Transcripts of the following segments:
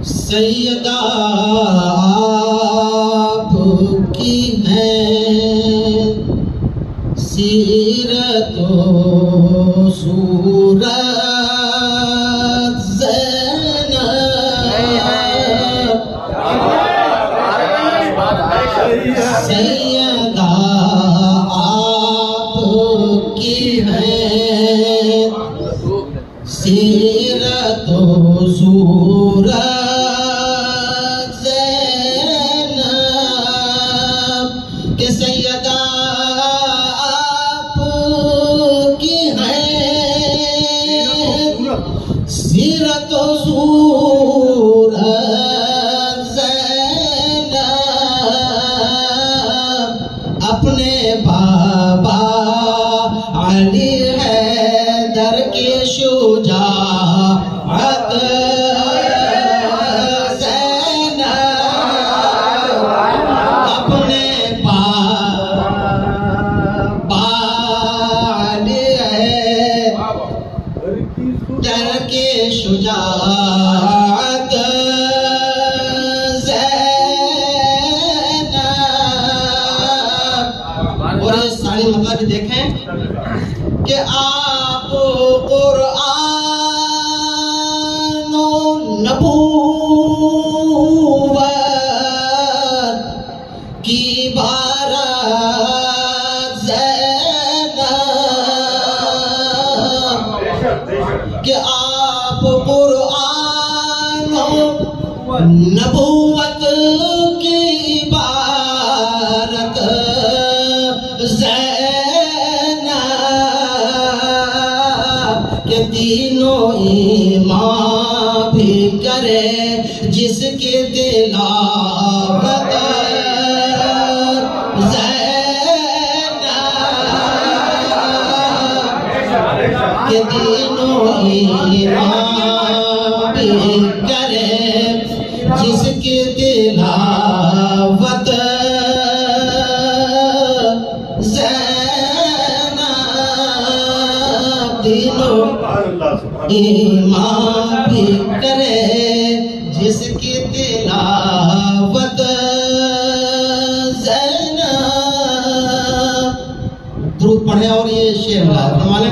سیدہ آپ کی ہے سیرت و صورت زینب سیدہ آپ کی ہے سیرت و صورت مطلب دیکھیں کہ آپ قرآن نبوت کی بارات زینب کہ آپ قرآن و نبوت کی عبارت زینب کہ تینوں ایمان بھی کرے جس تلاوت زینب کہ تینوں ایمان ایمان بھی کرے جس کی تلاوت زینب درود پڑھے اور یہ شعر اللہ ہمارے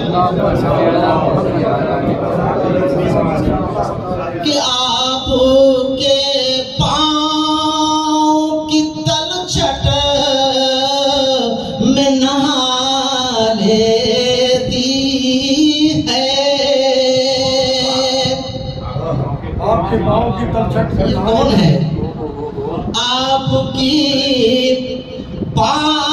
کہ آپ کے پاؤں کی تل چھٹ میں نہا لیتی یہ کون ہے؟ آپ کی پا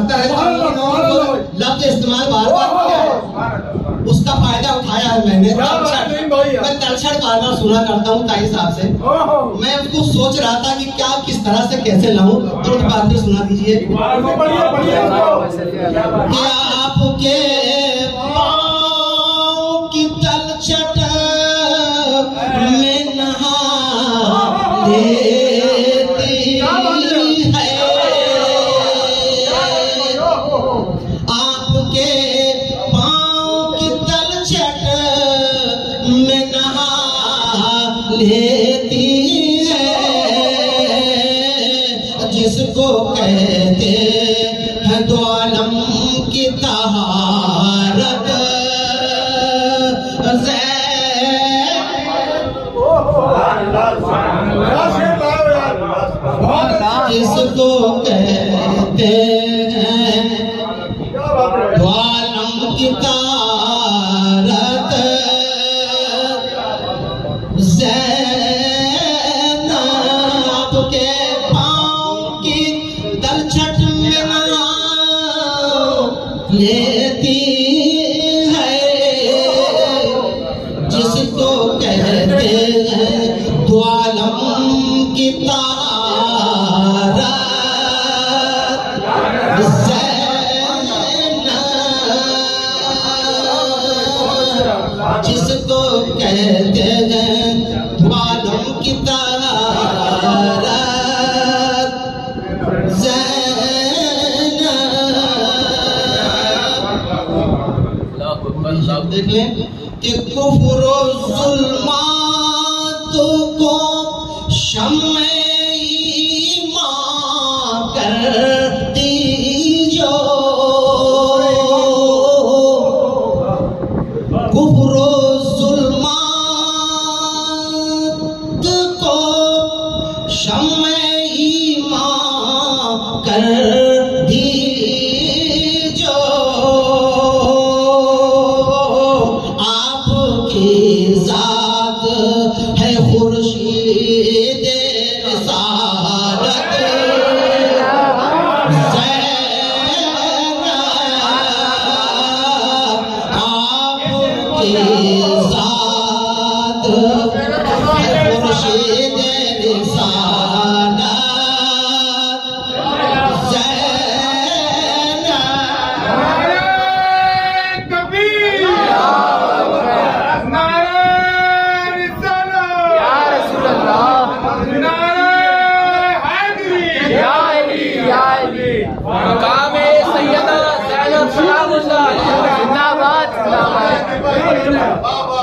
پتہ ہے لفظ استعمال بار بار کیا ہے۔ اس کا فائدہ اٹھایا ہے میں نے۔ میں تلچھڑ بار بار سنا کرتا ہوں تائی صاحب سے۔ میں اس کو سوچ رہا تھا کہ کیا کس طرح سے کیسے لاؤں۔ اس بات سنا دیجیے۔ کہ آپ کے لیتی ہے جس کو کہتے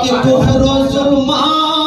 کہ کفر و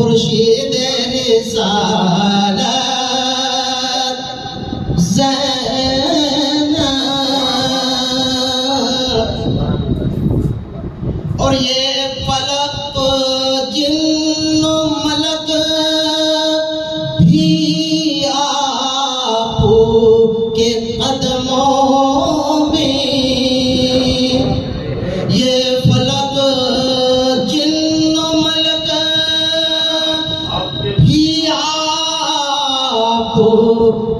মুর্শিদের সারা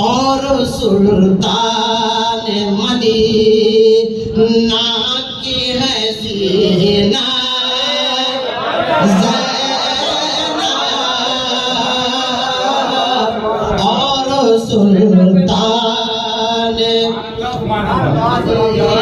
اور سلطان مدینہ کی ہے سینہ اور سلطان مدینہ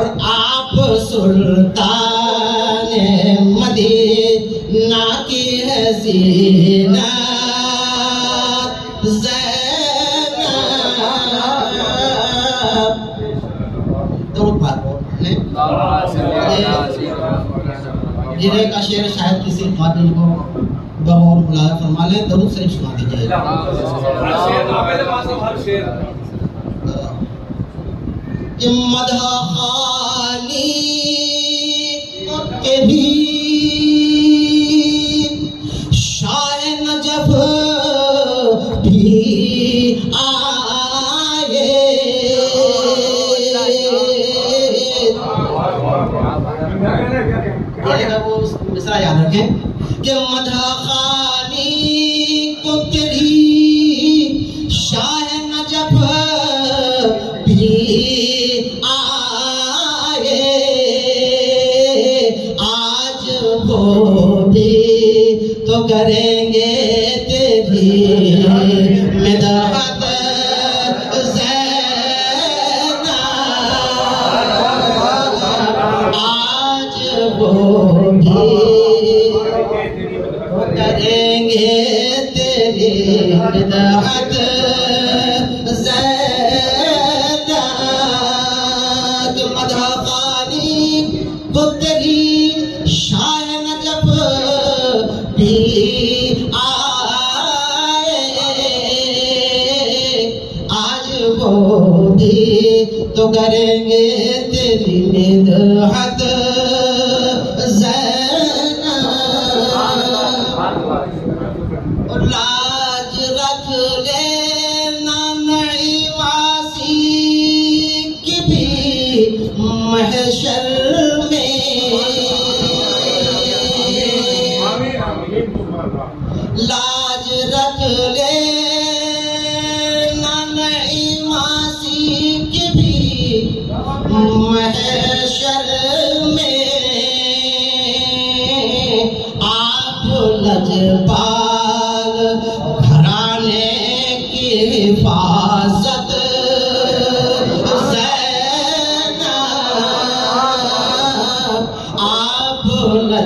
اور آپ سلطان مدینہ کی حسینہ جنہیں کا شعر شاید کسی قاتل کو بغور ملاحظ فرما لے درود سے سنا دی کہ مدح خانی کے بھی شاہ نجف بھی آئے۔ یعنی وہ یاد رکھیں کہ خانی کو تیری بھی تو کریں گے تیری مدحت زینب۔ لاج رکھ لینا نئی واسی کی بھی محشر میں۔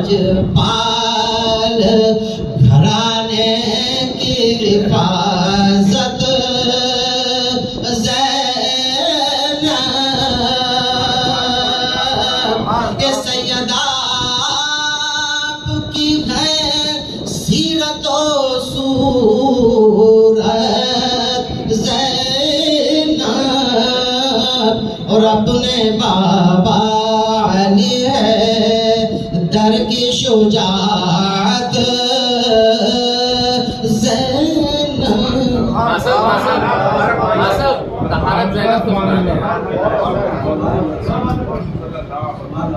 لجپال گھرانے کی حفاظت زینب کہ سیدہ شجاعت زینب